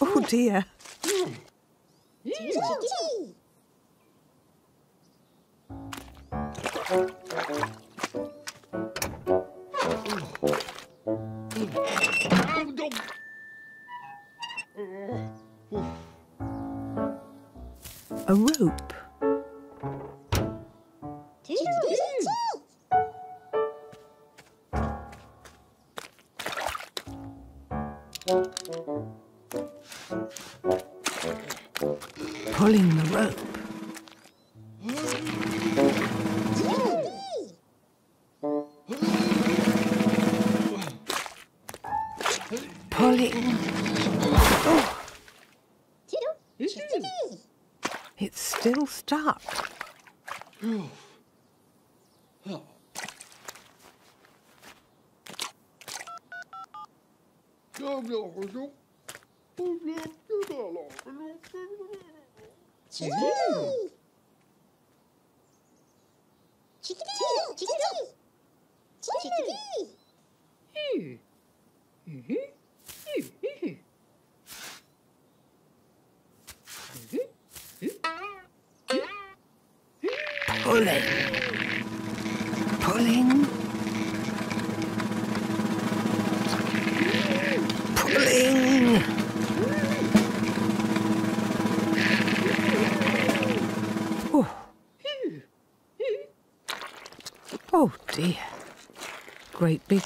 Oh dear. A rope. チキチキチキチキチキ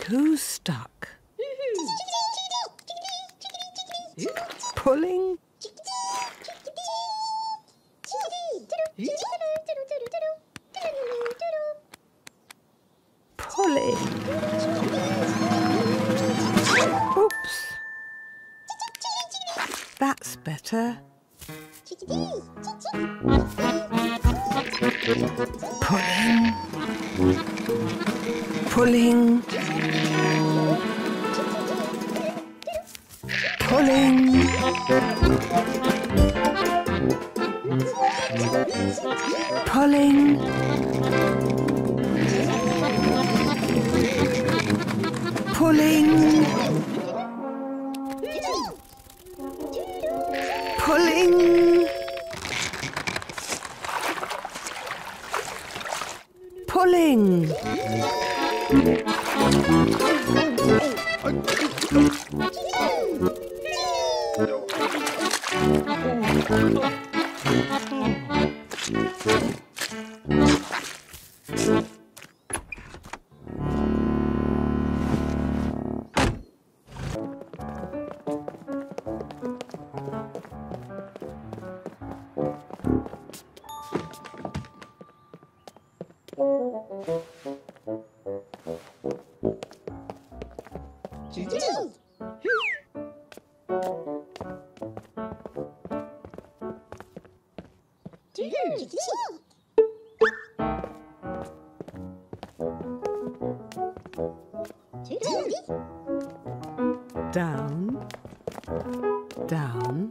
Who? Pulling. Down. Down.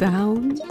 Down.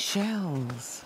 Shells.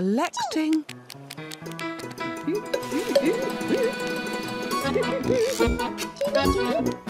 Collecting.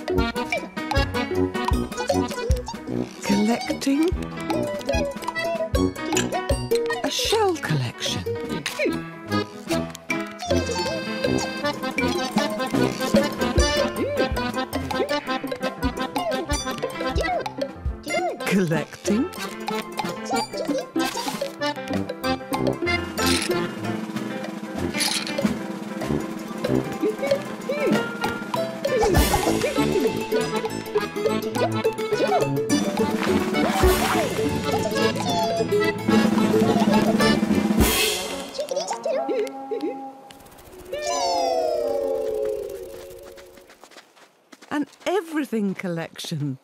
action.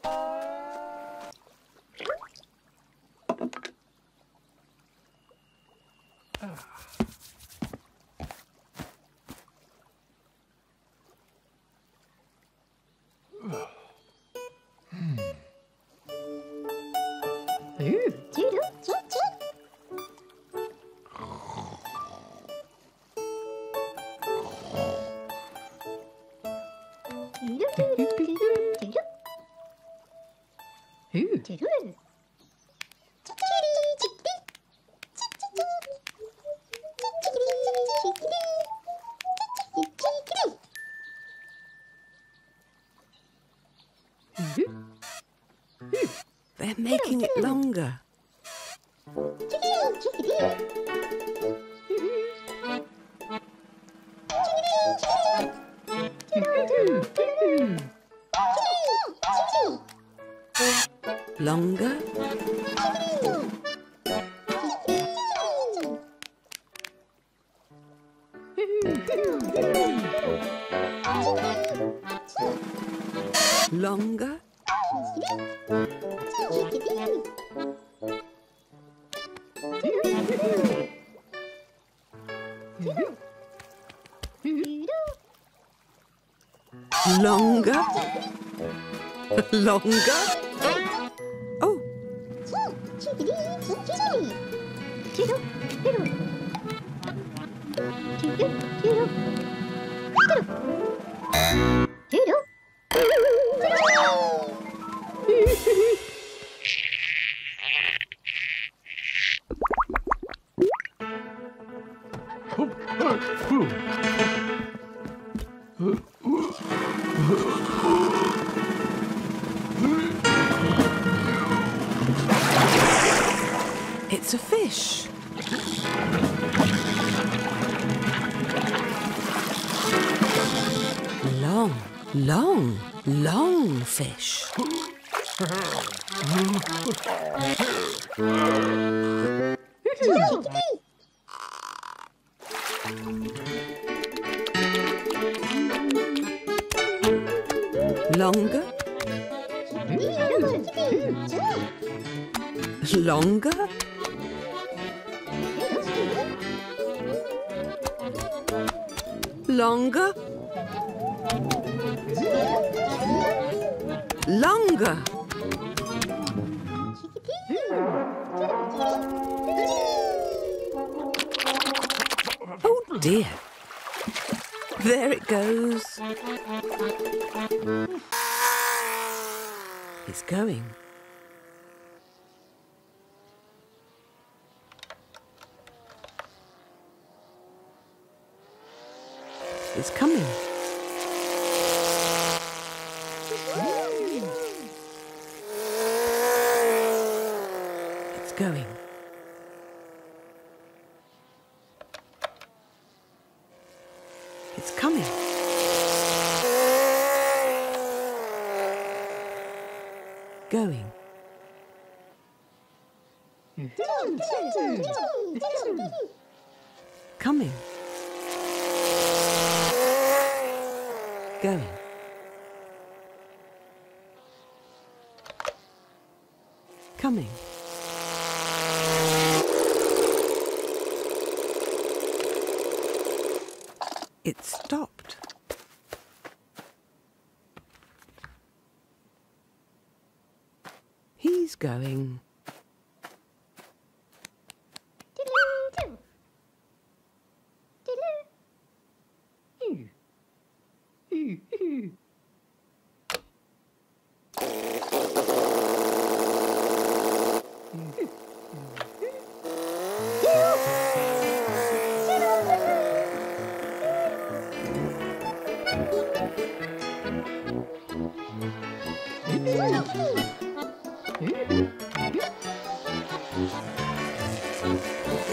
Ah. Longer. Longer. Longer. Oh, long fish. Longer, longer. Oh dear. There it goes. It's going. It's coming. It's going. It's coming. Going. Coming. Going. Coming. It stopped. He's going. Mm-hmm.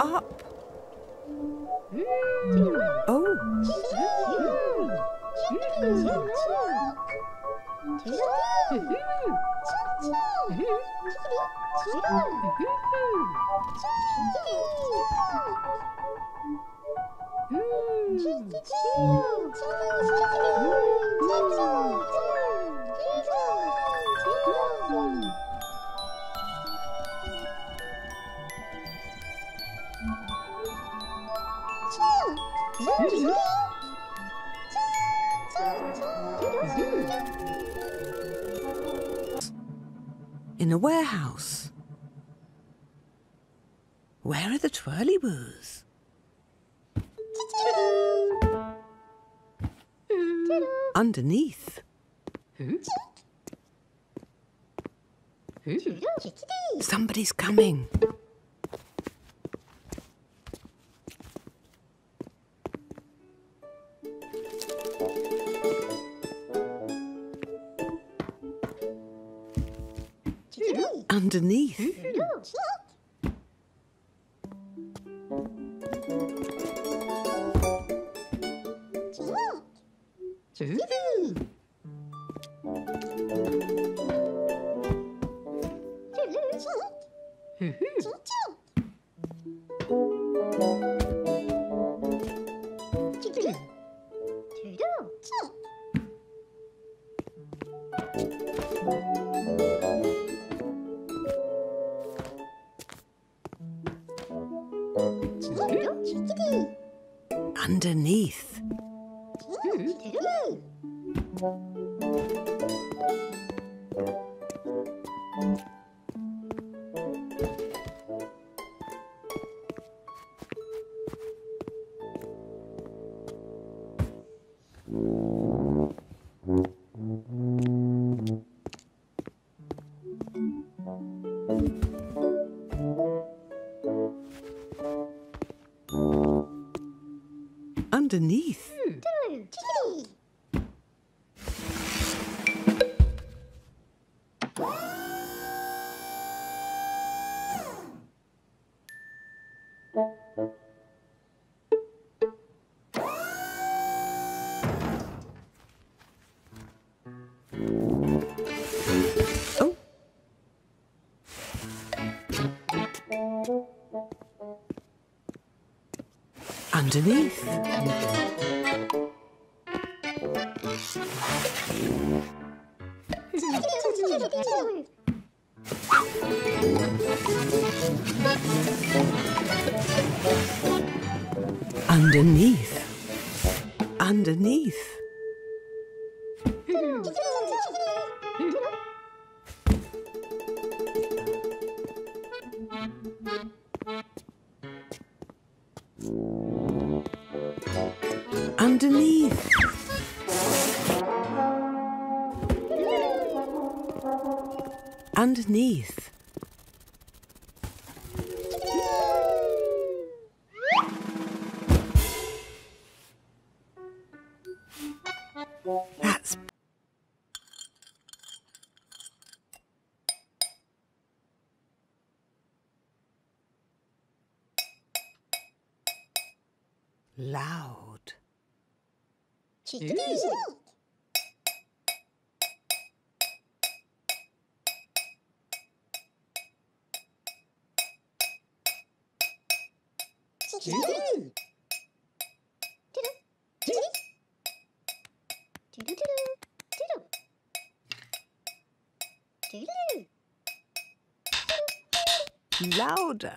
Up. Oh. Underneath. Somebody's coming. Underneath. Underneath. Louder.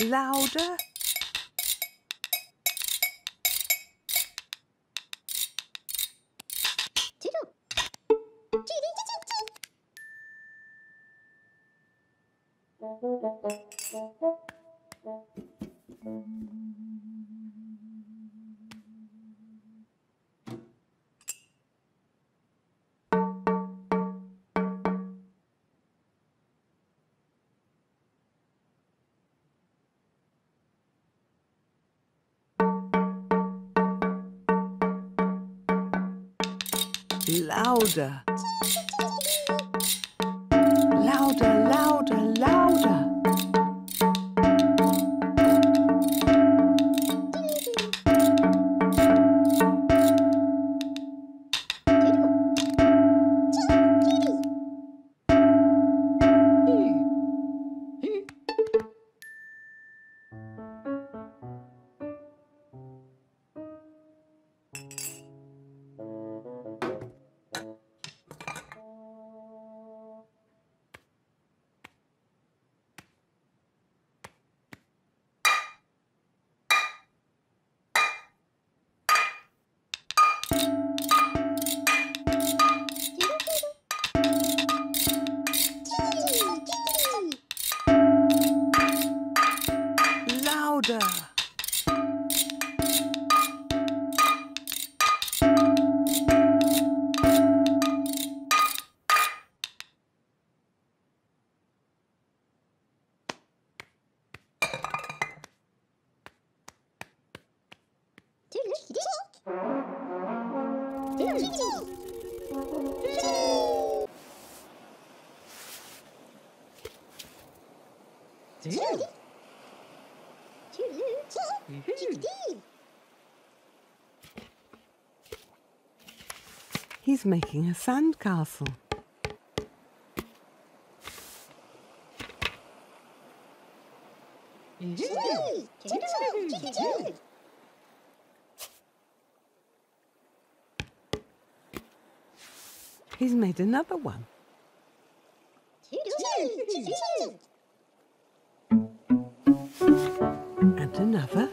Louder. Louder. He's making a sandcastle. He's made another one. Another.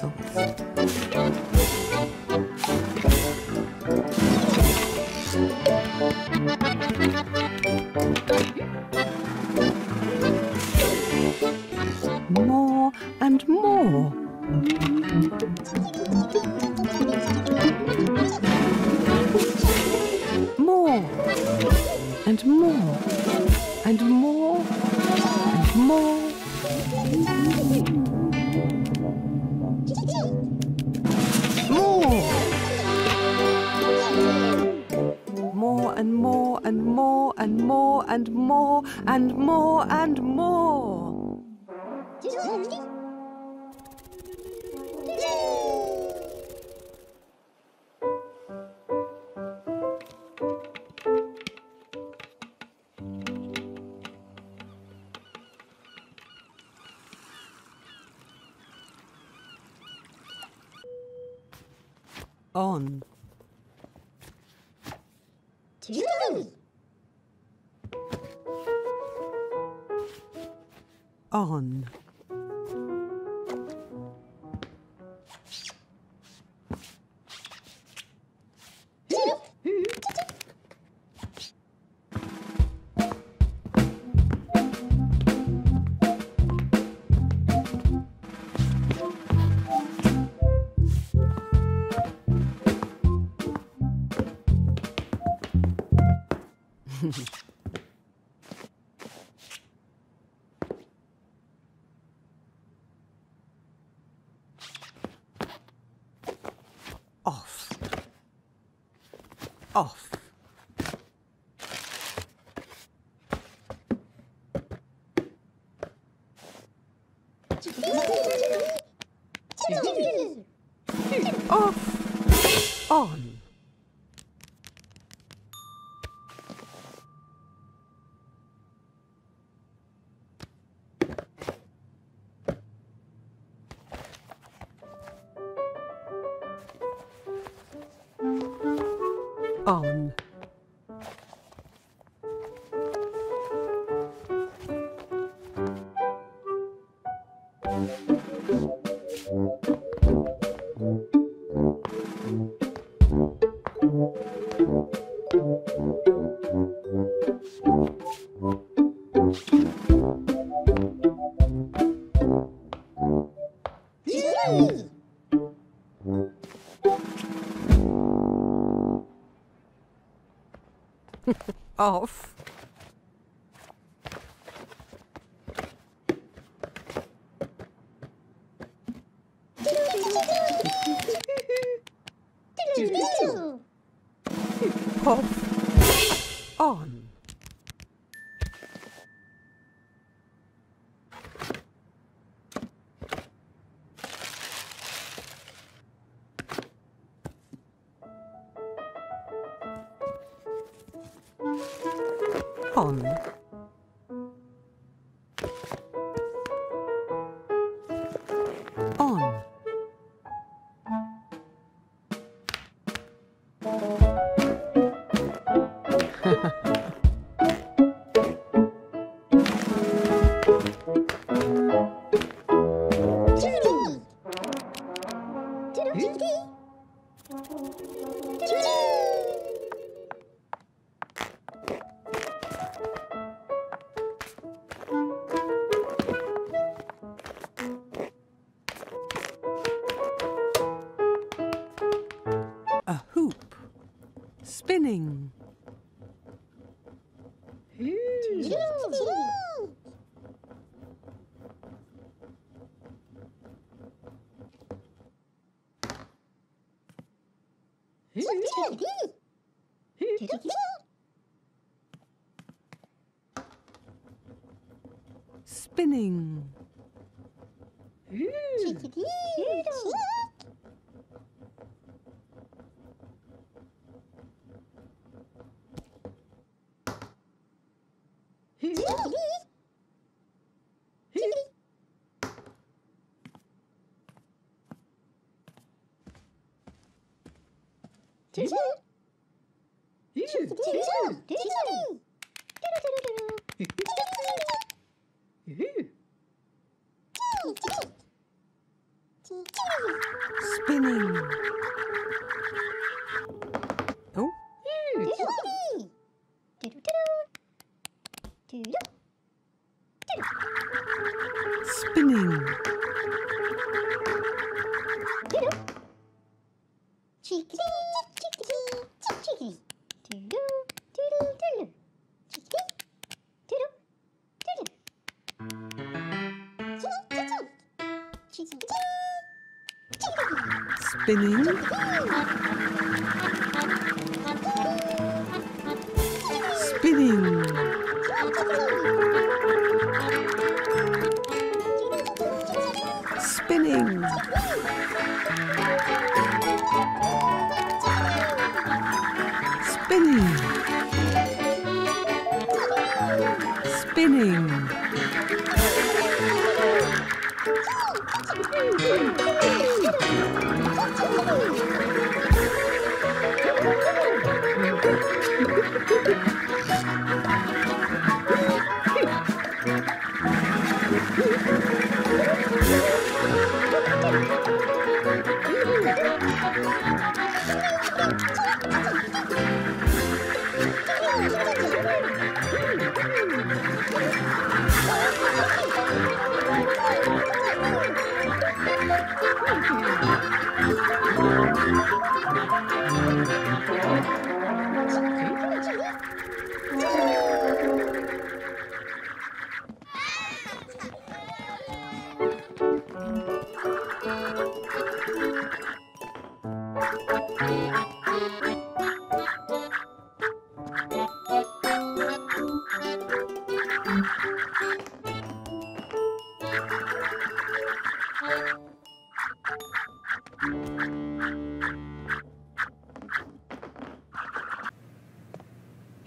More and more. More and more and more and. More. And more and more. On. On. Off. Off. Teacher. Teacher. Spinning. Oh. Spinning. Chickedy. Chickadee. Spinning. Spinning. Spinning. Spinning. Spinning. Woohoo!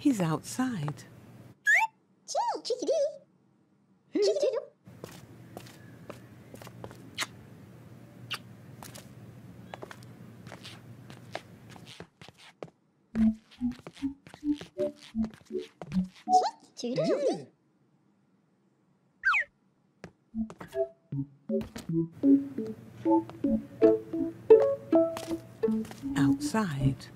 He's outside. Outside.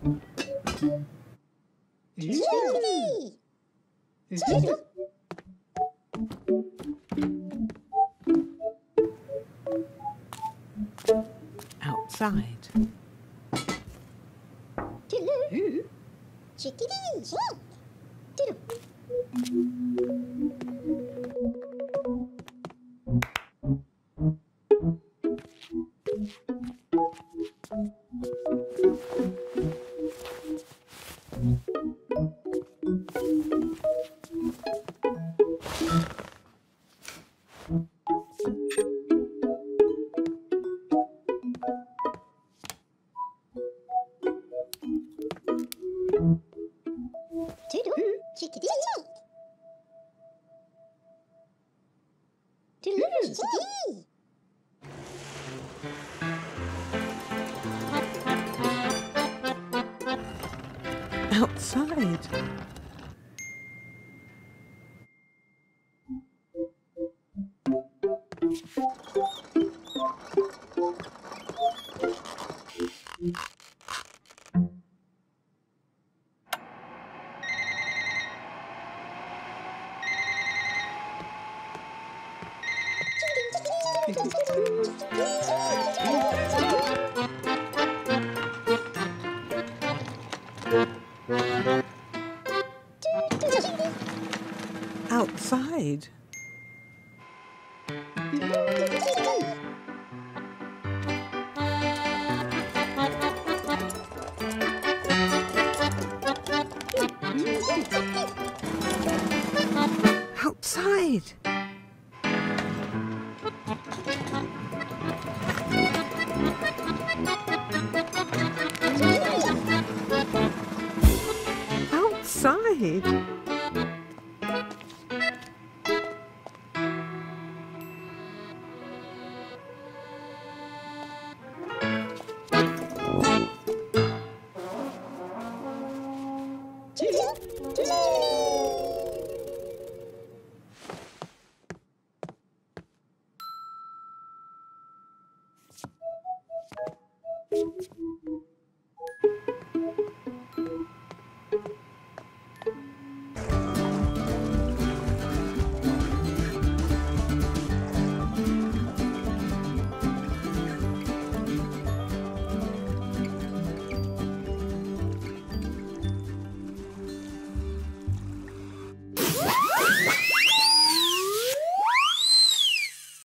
Outside. Outside.